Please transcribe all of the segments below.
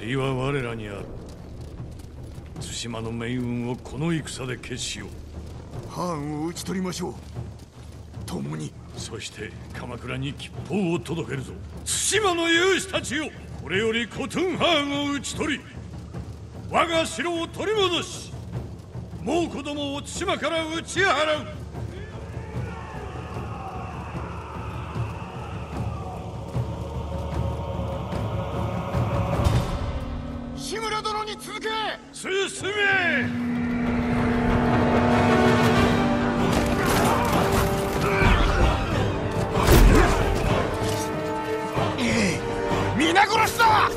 利は我らにある。対馬の命運をこの戦で決しよう。藩を討ち取りましょう。共に。そして鎌倉に吉報を届けるぞ。対馬の勇士たちよ。これよりコトゥンハーンを討ち取り我が城を取り戻し猛子どもを対馬から打ち払うに続け進め。皆殺しだ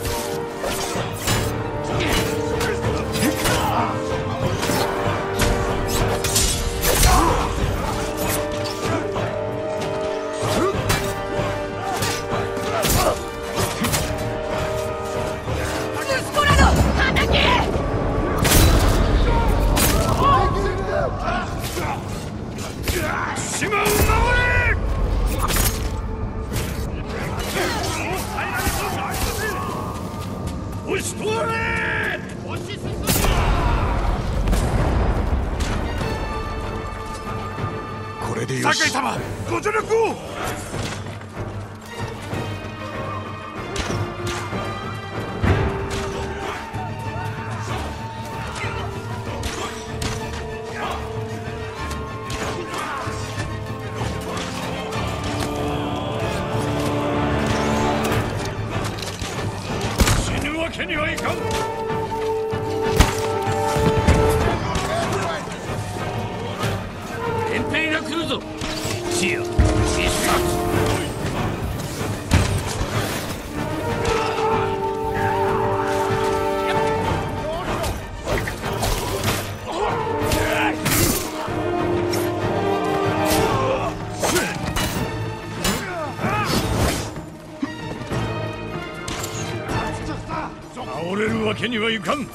けにはいかん。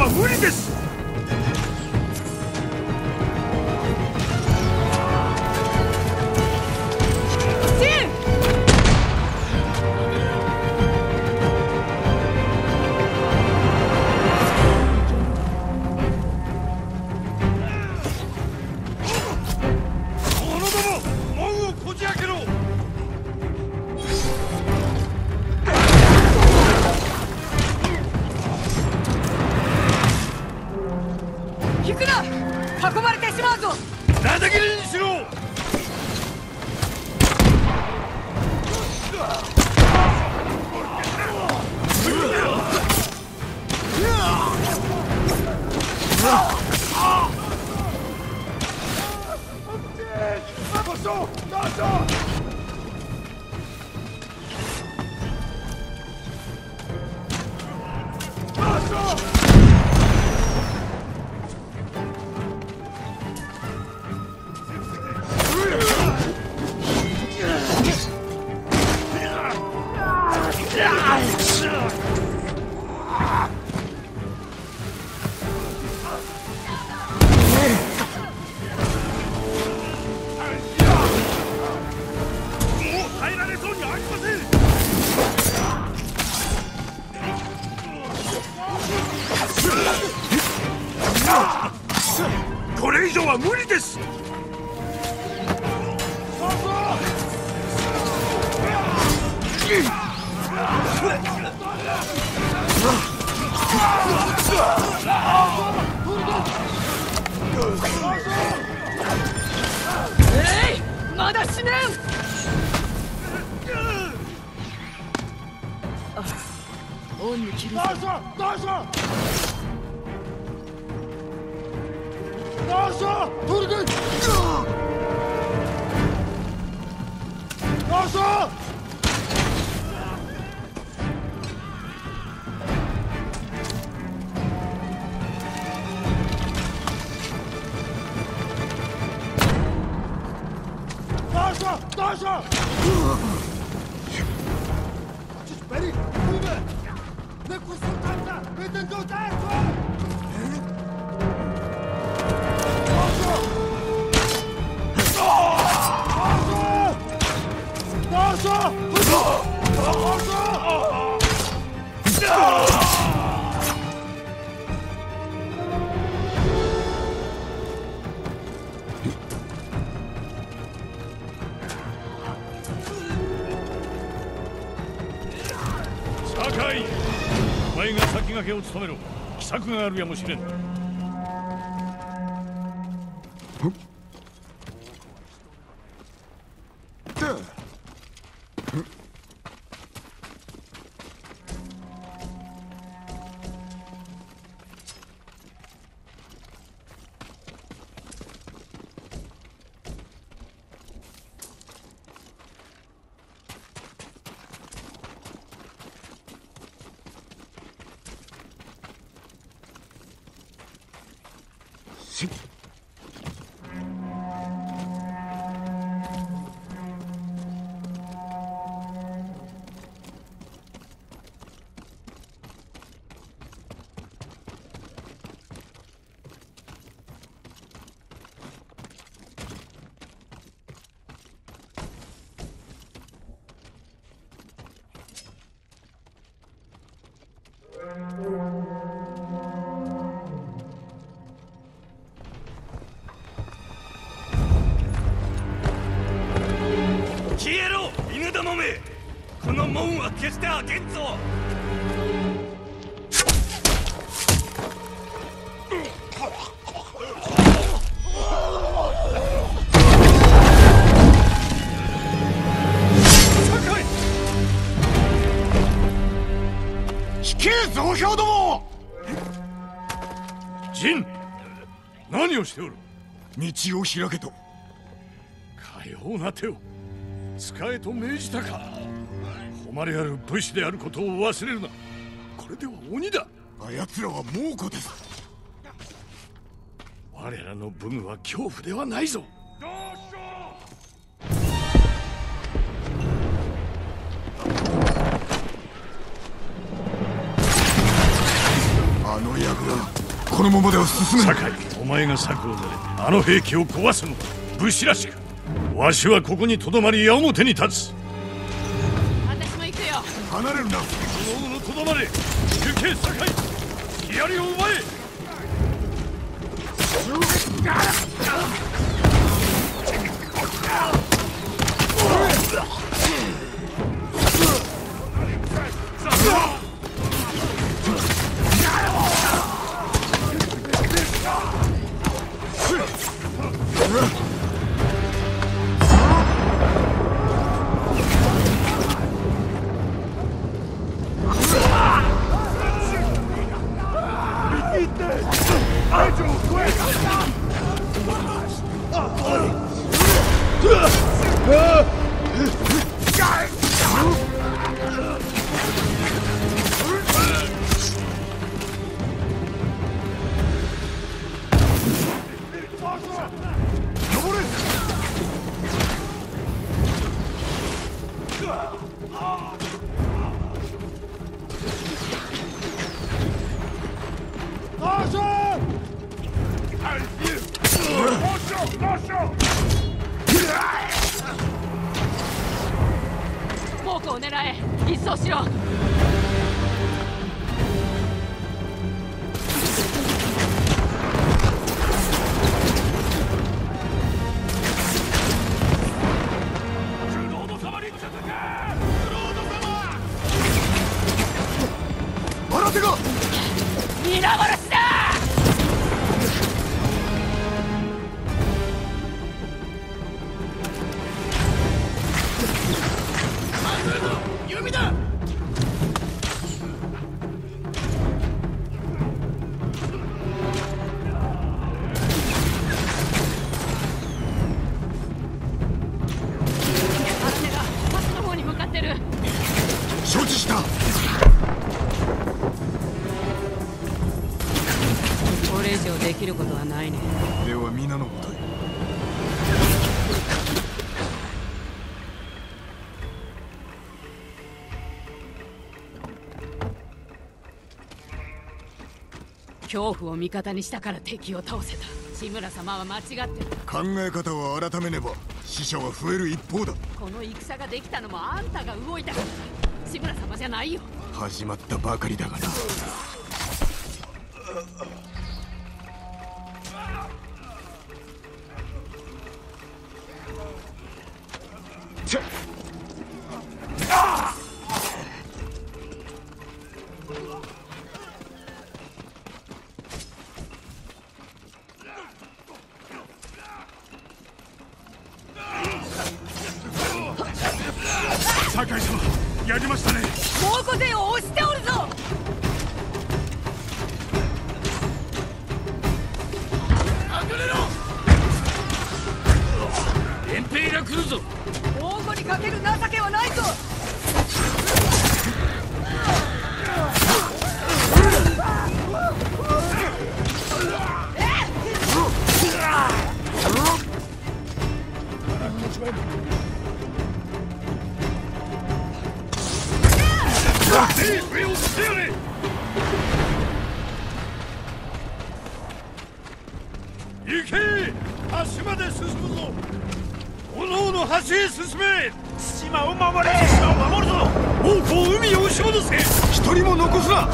は無理です。引くな囲まれてしまうぞ。叩き切りにしろ。あっ です。えいまだ死ねん。あ恩に切るぞ阿莎，土耳其！阿莎！策があるやもしれん。門は決して開けんぞ。増票ども。陣何をしておる？道を開けと。かような手を。使えと命じたか誉れある武士であることを忘れるな。これでは鬼だ。あやつらは猛虎です。我らの武具は恐怖ではないぞ。あの役がこのままでは進め酒井お前が策を練れあの兵器を壊すのだ武士らしく。わしはここにとどまり矢面に立つ離れるな。その者とどまれ。行け酒井。槍を奪え猛虎を一掃しろ皆殺し承知した。これ以上できることはないね。では皆のもとへ。恐怖を味方にしたから敵を倒せた。志村様は間違ってる。考え方を改めねば死者は増える一方だ。この戦ができたのもあんたが動いたからだじゃないよ。始まったばかりだがな。酒猛虎勢を押しておるぞ！遠兵が来るぞ！猛虎にかける情けはないぞ！上を行け。橋まで進むぞおのおの橋へ進め島を守れ島を守るぞ王子を海へ押し戻せ一人も残すな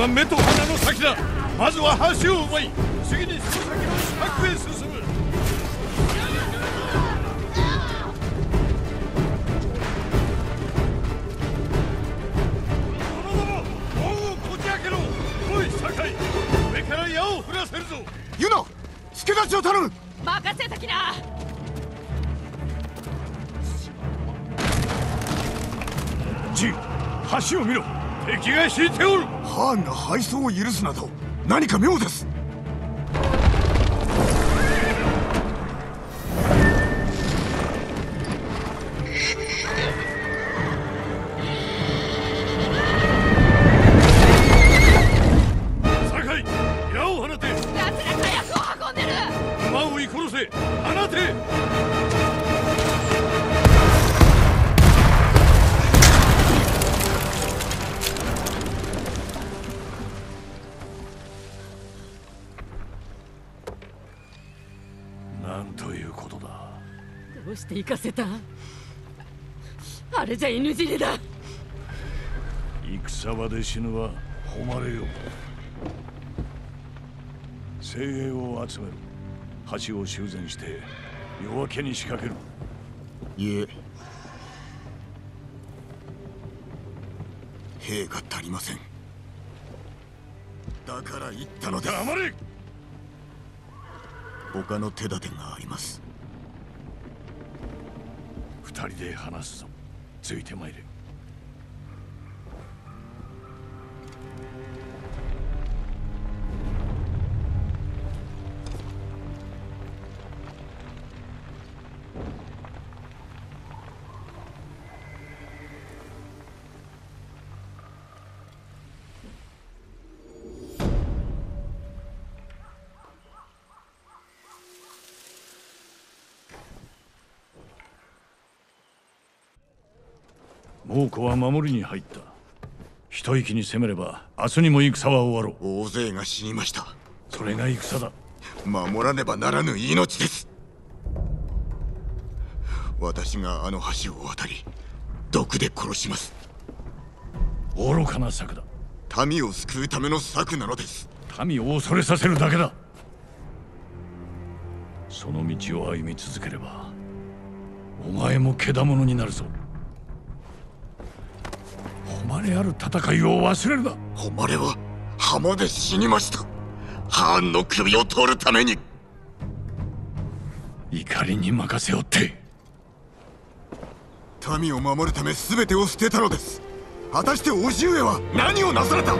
は目と鼻の先だ。まずは橋を奪い次にその先を100円進を降らせるぞ。ユナ助立ちを頼む。任せときな。ジン橋を見ろ。敵が引いておる。ハーンが敗走を許すなど何か妙ですれじゃ犬死にだ。戦場で死ぬは誉れよ。精鋭を集める橋を修繕して夜明けに仕掛ける。いえ兵が足りません。だから言ったのです。黙れ！他の手立てがあります。二人で話すぞついてまいれ猛虎は守りに入った。一息に攻めれば明日にも戦は終わろう。大勢が死にました。それが戦だ。守らねばならぬ命です。私があの橋を渡り毒で殺します。愚かな策だ。民を救うための策なのです。民を恐れさせるだけだ。その道を歩み続ければお前も獣になるぞ誉れある戦いを忘れるな。誉れは浜で死にました。ハーンの首を取るために。怒りに任せおって。民を守るため全てを捨てたのです。果たして叔父上は何をなされた？